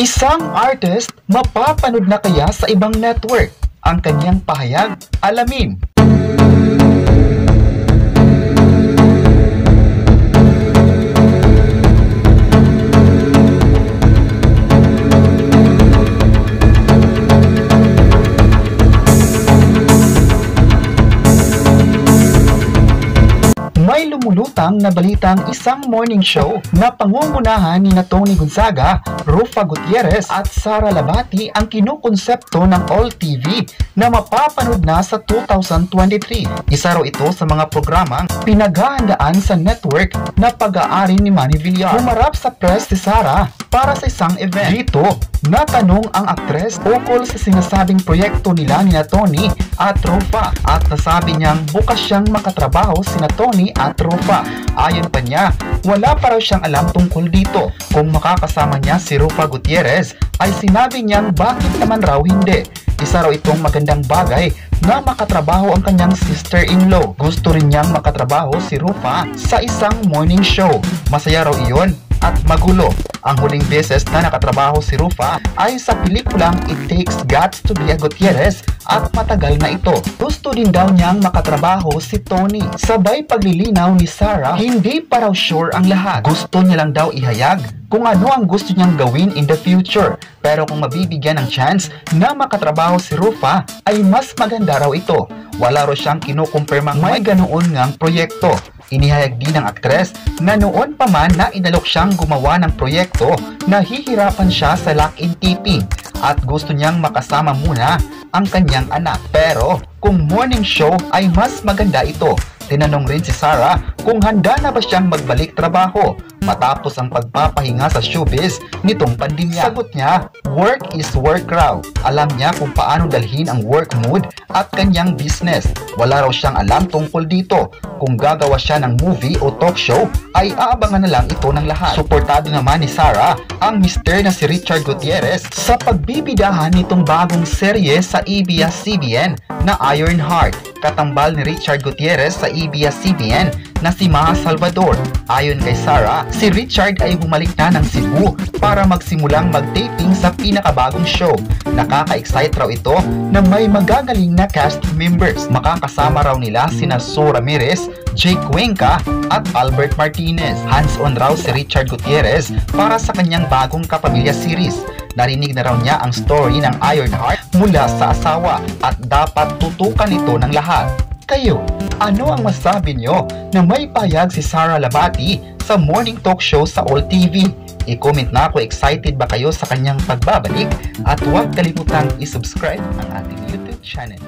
Isang artist mapapanood na kaya sa ibang network? Ang kanyang pahayag, alamin. May lumulutang na balitang isang morning show na pangungunahan ni Tony Gonzaga, Rufa Gutierrez at Sara Labati ang kinukonsepto ng All TV na mapapanood na sa 2023. Isa raw ito sa mga programang pinaghahandaan sa network na pag-aari ni Manny Villar. Humarap sa press si Sara para sa isang event. Dito, natanong ang aktres ukol sa sinasabing proyekto nila ni Tony at Rufa at nasabi niyang bukas siyang makatrabaho sina Tony at Rufa. Ayon pa niya, wala pa raw siyang alam tungkol dito. Kung makakasama niya si Rufa Gutierrez, ay sinabi niyang bakit naman raw hindi. Isa raw itong magandang bagay na makatrabaho ang kanyang sister-in-law. Gusto rin niyang makatrabaho si Rufa sa isang morning show. Masaya raw iyon at magulo. Ang huling beses na nakatrabaho si Rufa ay sa pelikulang It Takes Guts to be a Gutierrez at matagal na ito. Gusto din daw niyang makatrabaho si Tony. Sabay paglilinaw ni Sarah, hindi pa raw sure ang lahat. Gusto niya lang daw ihayag kung ano ang gusto niyang gawin in the future. Pero kung mabibigyan ng chance na makatrabaho si Rufa, ay mas maganda raw ito. Wala raw siyang kinukumpirmang may ganoon ngang proyekto. Inihayag din ng aktres na noon pa man na inalok siyang gumawa ng proyekto na hihirapan siya sa lock-in taping at gusto niyang makasama muna ang kanyang anak. Pero kung morning show ay mas maganda ito. Tinanong rin si Sarah kung handa na ba siyang magbalik trabaho matapos ang pagpapahinga sa showbiz nitong pandemya. Sagot niya, work is work raw. Alam niya kung paano dalhin ang work mood at kanyang business. Wala raw siyang alam tungkol dito. Kung gagawa siya ng movie o talk show, ay aabangan na lang ito ng lahat. Suportado naman ni Sarah ang mister na si Richard Gutierrez sa pagbibidahan nitong bagong serye sa ABS-CBN na Ironheart. Katambal ni Richard Gutierrez sa ABS-CBN na si Maha Salvador. Ayon kay Sarah, si Richard ay bumalik na ng Cebu para magsimulang mag-taping sa pinakabagong show. Nakaka-excite raw ito na may magagaling na cast members. Makakasama raw nila sina Sue Ramirez, Jake Cuenca at Albert Martinez. Hands-on raw si Richard Gutierrez para sa kanyang bagong kapamilya series. Narinig na raw niya ang story ng Ironheart mula sa asawa at dapat tutukan ito ng lahat. Kayo, ano ang masabi nyo na may payag si Sarah Labati sa morning talk show sa All TV? I-comment na ako excited ba kayo sa kanyang pagbabalik at huwag kalimutang i-subscribe ang ating YouTube channel.